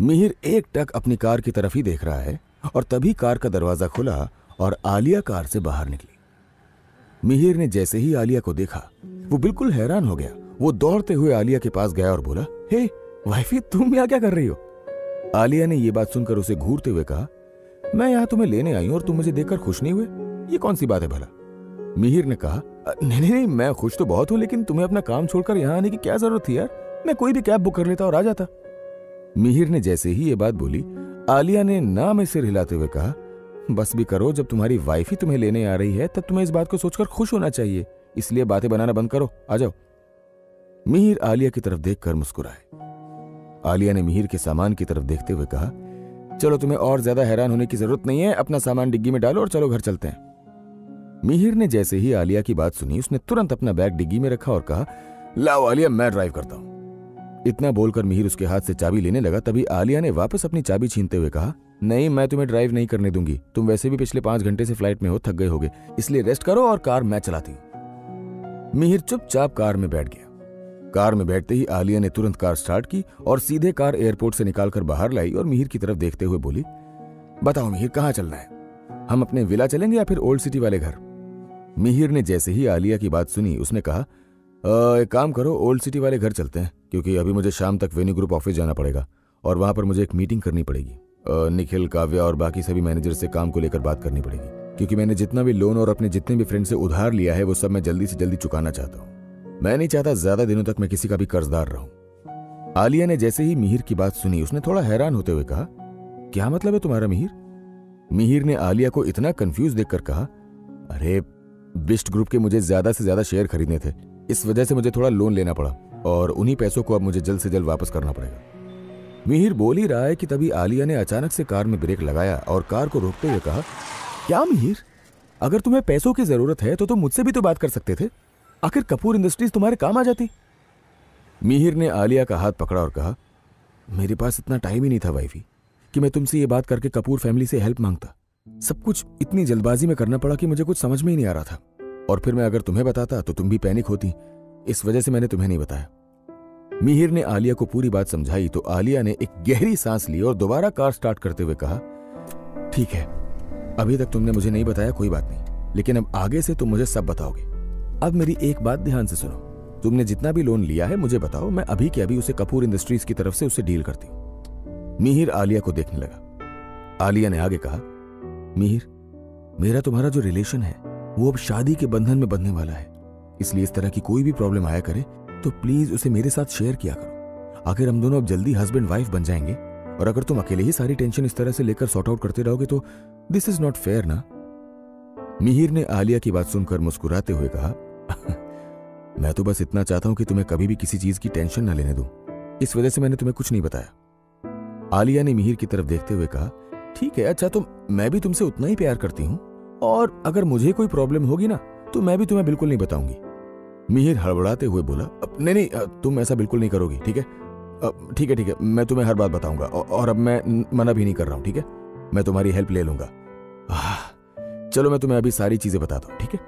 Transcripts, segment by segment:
मिहिर एक टक अपनी कार की तरफ़ ही देख रहा है और तभी कार का दरवाज़ा खुला और आलिया कार से बाहर निकली। मिहिर ने जैसे ही आलिया को देखा, वो बिल्कुल हैरान हो गया। वो दौड़ते हुए आलिया के पास गया और बोला, हे, वाइफी, तुम यहाँ क्या कर रही हो? आलिया ने ये बात सुनकर उसे घूरते हुए कहा, मैं यहाँ तुम्हें लेने आई हूँ और तुम मुझे देखकर खुश नहीं हुए। ये कौन सी बात है भला? मिहिर ने कहा नहीं नहीं नहीं, मैं खुश तो बहुत हूँ, लेकिन तुम्हें अपना काम छोड़कर यहाँ आने की क्या ज़रूरत थी यार? मैं कोई भी कैब बुक कर लेता और आ जाता। मिहिर ने जैसे ही ये बात बोली, आलिया ने ना में सिर हिलाते हुए कहा, बस भी करो, जब तुम्हारी वाइफ ही तुम्हें लेने आ रही है, तब तुम्हें इस बात को सोचकर खुश होना चाहिए। इसलिए बातें बनाना बंद करो। आ जाओ। मिहिर आलिया की तरफ़ देखकर मुस्कुराए। आलिया ने मिहिर के सामान की तरफ़ देखते हुए कहा, चलो, तुम्हें और ज़्यादा हैरान होने की ज़रूरत नहीं है, अपना सामान डिग्गी में डालो और चलो घर चलते हैं। मिहिर ने जैसे ही आलिया की बात सुनी, उसने तुरंत अपना बैग डिग्गी में रखा और कहा, लाओ आलिया, मैं ड्राइव करता हूँ। इतना बोलकर मिहिर उसके हाथ से चाबी लेने लगा, तभी आलिया ने वापस अपनी चाबी छीनते हुए कहा, नहीं, मैं तुम्हें ड्राइव नहीं करने दूँगी। तुम वैसे भी पिछले पाँच घंटे से फ़्लाइट में हो, थक गए होगे। इसलिए रेस्ट करो और कार मैं चलाती हूँ। मिहिर चुपचाप कार में बैठ गया। कार में बैठते ही आलिया ने तुरंत कार स्टार्ट की और सीधे कार एयरपोर्ट से निकालकर बाहर लाई और मिहिर की तरफ़ देखते हुए बोली, बताओ मिहिर, कहाँ चलना है? हम अपने विला चलेंगे या फिर ओल्ड सिटी वाले घर? मिहिर ने जैसे ही आलिया की बात सुनी, उसने कहा एक काम करो ओल्ड सिटी वाले घर चलते हैं। क्योंकि अभी मुझे शाम तक वेन्यू ग्रुप ऑफ़िस जाना पड़ेगा और वहाँ पर मुझे एक मीटिंग करनी पड़ेगी। निखिल, काव्या और बाकी सभी मैनेजर से काम को लेकर बात करनी पड़ेगी। क्योंकि मैंने जितना भी लोन और अपने जितने भी फ्रेंड से उधार लिया है, वो सब मैं जल्दी से जल्दी चुकाना चाहता हूँ। मैं नहीं चाहता ज़्यादा दिनों तक मैं किसी का भी कर्जदार रहूँ। आलिया ने जैसे ही मिहिर की बात सुनी, उसने थोड़ा हैरान होते हुए कहा, क्या मतलब है तुम्हारा मिहिर? मिहिर ने आलिया को इतना कंफ्यूज देखकर कहा, अरे बिस्ट ग्रुप के मुझे ज़्यादा से ज़्यादा शेयर खरीदने थे। इस वजह से मुझे थोड़ा लोन लेना पड़ा। और उन्हीं पैसों को अब मुझे जल्द से जल्द वापस करना पड़ेगा। मिहिर बोल ही रहा है कि तभी आलिया ने अचानक से कार में ब्रेक लगाया और कार को रोकते हुए कहा, क्या मिहिर, अगर तुम्हें पैसों की ज़रूरत है तो तुम मुझसे भी तो बात कर सकते थे। आखिर कपूर इंडस्ट्रीज़ तुम्हारे काम आ जाती? मिहिर ने आलिया का हाथ पकड़ा और कहा, मेरे पास इतना टाइम ही नहीं था वाइफी, कि मैं तुमसे ये बात करके कपूर फैमिली से हेल्प माँगता। सब कुछ इतनी जल्दबाजी में करना पड़ा कि मुझे कुछ समझ में ही नहीं आ रहा था। और फिर मैं अगर तुम्हें बताता तो तुम भी पैनिक होती। इस वजह से मैंने तुम्हें नहीं बताया। मिहिर ने आलिया को पूरी बात समझाई तो आलिया ने एक गहरी सांस ली और दोबारा कार स्टार्ट करते हुए कहा, ठीक है, अभी तक तुमने मुझे नहीं बताया कोई बात नहीं, लेकिन अब आगे से तुम मुझे सब बताओगे। अब मेरी एक बात ध्यान से सुनो, तुमने जितना भी लोन लिया है मुझे बताओ, मैं अभी के अभी उसे कपूर इंडस्ट्रीज़ की तरफ़ से उसे डील करती हूँ। मिहिर आलिया को देखने लगा। आलिया ने आगे कहा, मिहिर, मेरा तुम्हारा जो रिलेशन है, वो अब शादी के बंधन में बंधने वाला है। इसलिए इस तरह की कोई भी प्रॉब्लम आया करे तो प्लीज़ उसे मेरे साथ शेयर किया करो। आखिर हम दोनों अब जल्दी हस्बैंड वाइफ बन जाएँगे, और अगर तुम अकेले ही सारी टेंशन इस तरह से लेकर सॉर्ट आउट करते रहोगे तो दिस इज़ नॉट फेयर ना? मिहिर ने आलिया की बात सुनकर मुस्कुराते हुए कहा, मैं तो बस इतना चाहता हूँ कि तुम्हें कभी भी किसी चीज़ की टेंशन ना लेने दूँ। इस वजह से मैंने तुम्हें कुछ नहीं बताया। आलिया ने मिहिर की तरफ़ देखते हुए कहा, ठीक है अच्छा तो मैं भी तुमसे उतना ही प्यार करती हूँ, और अगर मुझे कोई प्रॉब्लम होगी ना तो मैं भी तुम्हें बिल्कुल नहीं बताऊँगी। मिहिर हड़बड़ाते हुए बोला नहीं नहीं तुम ऐसा बिल्कुल नहीं करोगी, ठीक है? ठीक है ठीक है, मैं तुम्हें हर बात बताऊँगा और अब मैं मना भी नहीं कर रहा हूँ, ठीक है? मैं तुम्हारी हेल्प ले लूँगा। चलो मैं तुम्हें अभी सारी चीज़ें बताता हूँ ठीक है?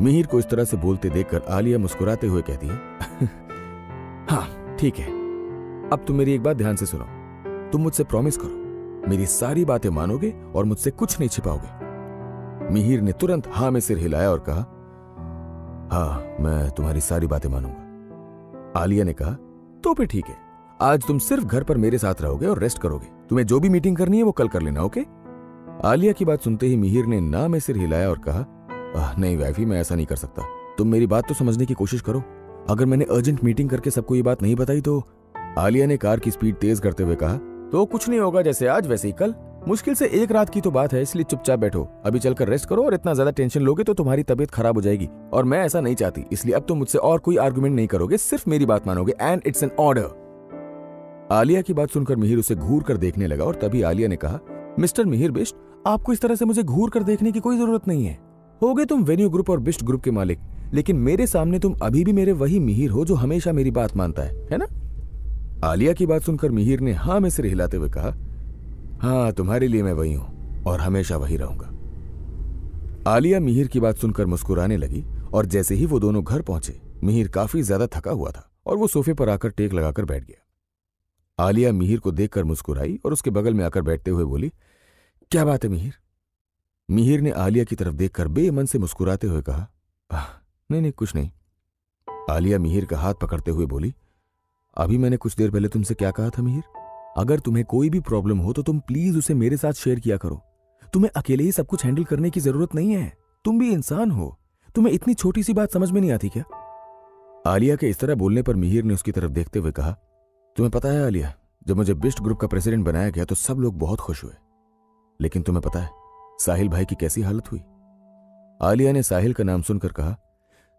मिहिर को इस तरह से बोलते देखकर आलिया मुस्कुराते हुए कहती है हाँ ठीक है, अब तुम मेरी एक बात ध्यान से सुनो। तुम मुझसे प्रॉमिस करो, मेरी सारी बातें मानोगे और मुझसे कुछ नहीं छिपाओगे। मिहिर ने तुरंत हाँ में सिर हिलाया और कहा हाँ मैं तुम्हारी सारी बातें मानूँगा। आलिया ने कहा तो फिर ठीक है। आज तुम सिर्फ़ घर पर मेरे साथ रहोगे और रेस्ट करोगे। तुम्हें जो भी मीटिंग करनी है वो कल कर लेना ओके आलिया की बात सुनते ही मिहिर ने ना में सिर हिलाया और कहा आ, नहीं वाइफी मैं ऐसा नहीं कर सकता। तुम मेरी बात तो समझने की कोशिश करो। अगर मैंने अर्जेंट मीटिंग करके सबको ये बात नहीं बताई तो? आलिया ने कार की स्पीड तेज करते हुए कहा तो कुछ नहीं होगा जैसे आज वैसे ही कल। मुश्किल से एक रात की तो बात है, इसलिए चुपचाप बैठो। अभी चलकर रेस्ट करो और इतना ज़्यादा टेंशन लोगे तो तुम्हारी तबीयत खराब हो जाएगी। और मैं ऐसा नहीं चाहती, इसलिए अब तुम मुझसे और कोई आर्गुमेंट नहीं करोगे, सिर्फ़ मेरी बात मानोगे। And it's an order Alia की बात सुनकर मिहिर उसे घूर कर देखने लगा और तभी आलिया ने कहा, मिस्टर मिहिर बिस्ट आपको इस तरह से मुझे घूर कर देखने की कोई ज़रूरत नहीं है। हो गए तुम वेन्यू ग्रुप और बिस्ट ग्रुप के मालिक, लेकिन मेरे सामने तुम अभी भी मेरे वही मिहिर हो जो हमेशा मेरी बात मानता है है ना? आलिया की बात सुनकर मिहिर ने हाँ में सिर हिलाते हुए कहा हाँ तुम्हारे लिए मैं वही हूँ और हमेशा वही रहूँगा। आलिया मिहिर की बात सुनकर मुस्कुराने लगी और जैसे ही वो दोनों घर पहुँचे, मिहिर काफ़ी ज़्यादा थका हुआ था और वो सोफे पर आकर टेक लगाकर बैठ गया। आलिया मिहिर को देखकर मुस्कुराई और उसके बगल में आकर बैठते हुए बोली, क्या बात है मिहिर? मिहिर ने आलिया की तरफ़ देखकर बेमन से मुस्कुराते हुए कहा नहीं नहीं, कुछ नहीं। आलिया मिहिर का हाथ पकड़ते हुए बोली, अभी मैंने कुछ देर पहले तुमसे क्या कहा था मिहिर? अगर तुम्हें कोई भी प्रॉब्लम हो तो तुम प्लीज़ उसे मेरे साथ शेयर किया करो। तुम्हें अकेले ही सब कुछ हैंडल करने की ज़रूरत नहीं है। तुम भी इंसान हो। तुम्हें इतनी छोटी सी बात समझ में नहीं आती क्या? आलिया के इस तरह बोलने पर मिहिर ने उसकी तरफ़ देखते हुए कहा, तुम्हें पता है आलिया, जब मुझे बिस्ट ग्रुप का प्रेसिडेंट बनाया गया तो सब लोग बहुत खुश हुए। लेकिन तुम्हें पता है, साहिल भाई की कैसी हालत हुई? आलिया ने साहिल का नाम सुनकर कहा,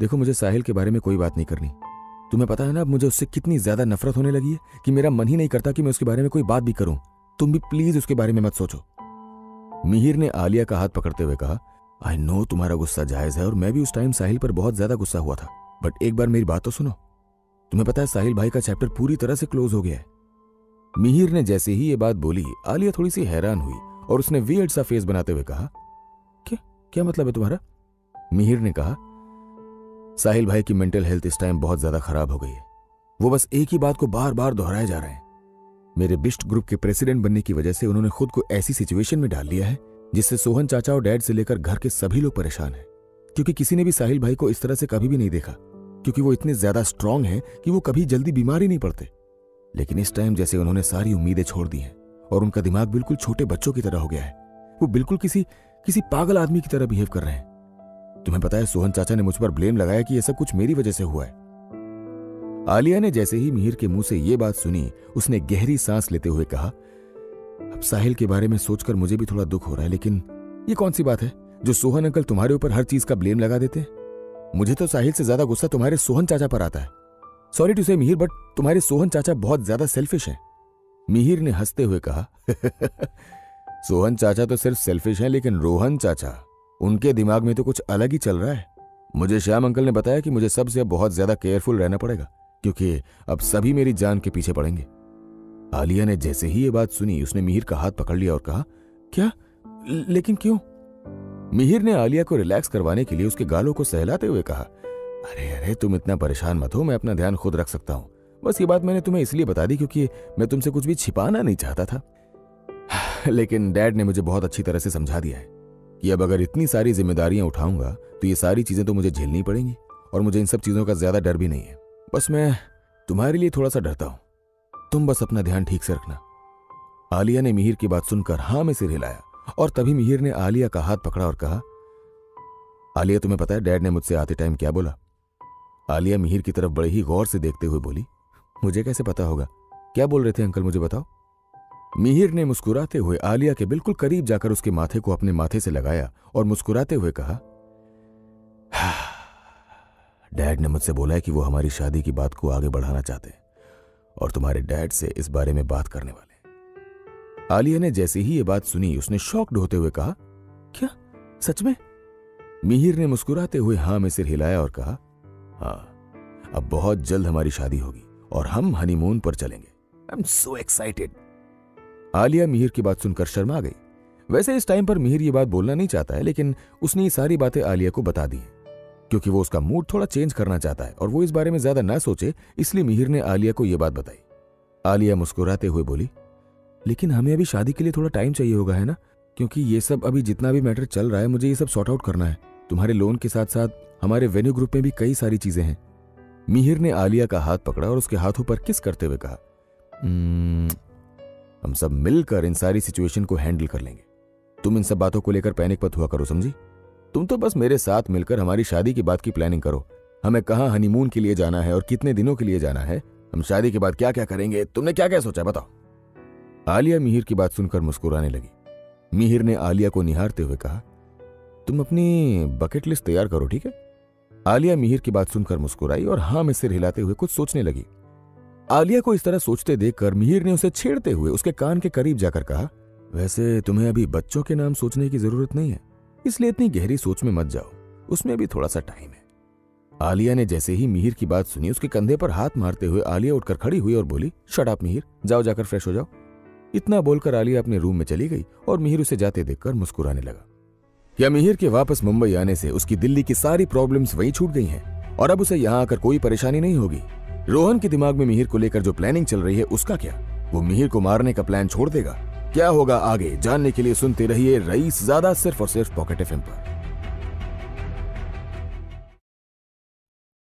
देखो मुझे साहिल के बारे में कोई बात नहीं करनी। तुम्हें पता है ना, अब मुझे उससे कितनी ज़्यादा नफरत होने लगी है कि मेरा मन ही नहीं करता कि मैं उसके बारे में कोई बात भी करूँ। तुम भी प्लीज़ उसके बारे में मत सोचो। मिहिर ने आलिया का हाथ पकड़ते हुए कहा आई नो तुम्हारा गुस्सा जायज़ है और मैं भी उस टाइम साहिल पर बहुत ज़्यादा गुस्सा हुआ था। बट एक बार मेरी बात तो सुनो। तुम्हें पता है साहिल भाई का चैप्टर पूरी तरह से क्लोज हो गया है। मिहिर ने जैसे ही ये बात बोली, आलिया थोड़ी सी हैरान हुई और उसने वियर्ड सा फेस बनाते हुए कहा, क्या क्या मतलब है तुम्हारा? मिहिर ने कहा साहिल भाई की मेंटल हेल्थ इस टाइम बहुत ज़्यादा खराब हो गई है। वो बस एक ही बात को बार बार दोहराए जा रहे हैं। मेरे बिस्ट ग्रुप के प्रेसिडेंट बनने की वजह से उन्होंने खुद को ऐसी सिचुएशन में डाल लिया है, जिससे सोहन चाचा और डैड से लेकर घर के सभी लोग परेशान हैं। क्योंकि किसी ने भी साहिल भाई को इस तरह से कभी भी नहीं देखा, क्योंकि वो इतने ज़्यादा स्ट्रांग हैं कि वो कभी जल्दी बीमार ही नहीं पड़ते। लेकिन इस टाइम जैसे उन्होंने सारी उम्मीदें छोड़ दी हैं, और उनका दिमाग बिल्कुल छोटे बच्चों की तरह हो गया है। वो बिल्कुल किसी किसी पागल आदमी की तरह बिहेव कर रहे हैं। तुम्हें पता है, सोहन चाचा ने मुझ पर ब्लेम लगाया कि यह सब कुछ मेरी वजह से हुआ है। आलिया ने जैसे ही मिहिर के मुँह से यह बात सुनी, उसने गहरी सांस लेते हुए कहा, अब साहिल के बारे में सोचकर मुझे भी थोड़ा दुख हो रहा है, लेकिन ये कौन सी बात है? जो सोहन अंकल तुम्हारे ऊपर हर चीज़ का ब्लेम लगा देते हैं? मुझे तो साहिल से ज़्यादा गुस्सा तुम्हारे सोहन चाचा पर आता है। सॉरी टू से मिहिर बट तुम्हारे सोहन चाचा बहुत ज़्यादा सेल्फिश हैं। मिहिर ने हँसते हुए कहा, सोहन चाचा तो सिर्फ़ सेल्फिश हैं, लेकिन रोहन चाचा उनके दिमाग में तो कुछ अलग ही चल रहा है। मुझे श्याम अंकल ने बताया कि मुझे सबसे अब बहुत ज़्यादा केयरफुल रहना पड़ेगा, क्योंकि अब सभी मेरी जान के पीछे पड़ेंगे। आलिया ने जैसे ही ये बात सुनी, उसने मिहिर का हाथ पकड़ लिया और कहा, क्या? लेकिन क्यों? मिहिर ने आलिया को रिलैक्स करवाने के लिए उसके गालों को सहलाते हुए कहा, अरे अरे, तुम इतना परेशान मत हो, मैं अपना ध्यान खुद रख सकता हूँ। बस ये बात मैंने तुम्हें इसलिए बता दी क्योंकि मैं तुमसे कुछ भी छिपाना नहीं चाहता था। लेकिन डैड ने मुझे बहुत अच्छी तरह से समझा दिया है। कि अब अगर इतनी सारी जिम्मेदारियाँ उठाऊँगा तो ये सारी चीज़ें तो मुझे झेलनी पड़ेंगी, और मुझे इन सब चीज़ों का ज़्यादा डर भी नहीं है। बस मैं तुम्हारे लिए थोड़ा सा डरता हूँ। तुम बस अपना ध्यान ठीक से रखना। आलिया ने मिहिर की बात सुनकर हाँ में सिर हिलाया, और तभी मिहिर ने आलिया का हाथ पकड़ा और कहा, आलिया, तुम्हें पता है, डैड ने मुझसे आते टाइम क्या बोला? आलिया मिहिर की तरफ़ बड़े ही गौर से देखते हुए बोली, मुझे कैसे पता होगा? क्या बोल रहे थे अंकल, मुझे बताओ? मिहिर ने मुस्कुराते हुए आलिया के बिल्कुल करीब जाकर उसके माथे को अपने माथे से लगाया और मुस्कुराते हुए कहा डैड ने मुझसे बोला है कि वो हमारी शादी की बात को आगे बढ़ाना चाहते हैं और तुम्हारे डैड से इस बारे में बात करने वाले आलिया ने जैसे ही ये बात सुनी, उसने शॉक्ड होते हुए कहा, क्या? सच में? मिहिर ने मुस्कुराते हुए हाँ में सिर हिलाया और कहा हाँ अब बहुत जल्द हमारी शादी होगी और हम हनीमून पर चलेंगे। I am so excited Alia Mihir की बात सुनकर शर्मा गई। वैसे इस टाइम पर मिहिर ये बात बोलना नहीं चाहता है, लेकिन उसने ये सारी बातें आलिया को बता दी क्योंकि वो उसका मूड थोड़ा चेंज करना चाहता है और वो इस बारे में ज़्यादा ना सोचे, इसलिए मिहिर ने आलिया को यह बात बताई। आलिया मुस्कुराते हुए बोली, लेकिन हमें अभी शादी के लिए थोड़ा टाइम चाहिए होगा, है ना? क्योंकि ये सब अभी जितना भी मैटर चल रहा है, मुझे ये सब सॉर्ट आउट करना है। तुम्हारे लोन के साथ साथ हमारे वेन्यू ग्रुप में भी कई सारी चीज़ें हैं। मिहिर ने आलिया का हाथ पकड़ा और उसके हाथों पर किस करते हुए कहा हम सब मिलकर इन सारी सिचुएशन को हैंडल कर लेंगे। तुम इन सब बातों को लेकर पैनिक मत हुआ करो, समझी? तुम तो बस मेरे साथ मिलकर हमारी शादी की बात की प्लानिंग करो। हमें कहा हनीमून के लिए जाना है और कितने दिनों के लिए जाना है? हम शादी के बाद क्या क्या करेंगे? तुमने क्या क्या सोचा बताओ। आलिया मिहिर की बात सुनकर मुस्कुराने लगी। मिहिर ने आलिया को निहारते हुए कहा, तुम अपनी बकेट लिस्ट तैयार करो, ठीक है? आलिया मिहिर की बात सुनकर मुस्कुराई और हाँ में सिर हिलाते हुए कुछ सोचने लगी। आलिया को इस तरह सोचते देखकर मिहिर ने उसे छेड़ते हुए उसके कान के करीब जाकर कहा, वैसे तुम्हें अभी बच्चों के नाम सोचने की ज़रूरत नहीं है, इसलिए इतनी गहरी सोच में मत जाओ, उसमें भी थोड़ा सा टाइम है। आलिया ने जैसे ही मिहिर की बात सुनी, उसके कंधे पर हाथ मारते हुए आलिया उठकर खड़ी हुई और बोली, शट आप मिहिर, जाओ जाकर फ्रेश हो जाओ। इतना बोलकर आलिया अपने रूम में चली गई और मिहिर उसे जाते देखकर मुस्कुराने लगा। या मिहिर के वापस मुंबई आने से उसकी दिल्ली की सारी प्रॉब्लम्स वहीं छूट गई हैं और अब उसे यहाँ आकर कोई परेशानी नहीं होगी? रोहन के दिमाग में मिहिर को लेकर जो प्लानिंग चल रही है, उसका क्या? वो मिहिर को मारने का प्लान छोड़ देगा। क्या होगा आगे? जानने के लिए सुनते रहिए रईस ज़्यादा सिर्फ़ और सिर्फ़ पॉकेट एफ़ पर।